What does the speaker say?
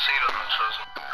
Sim, Dr. Souza.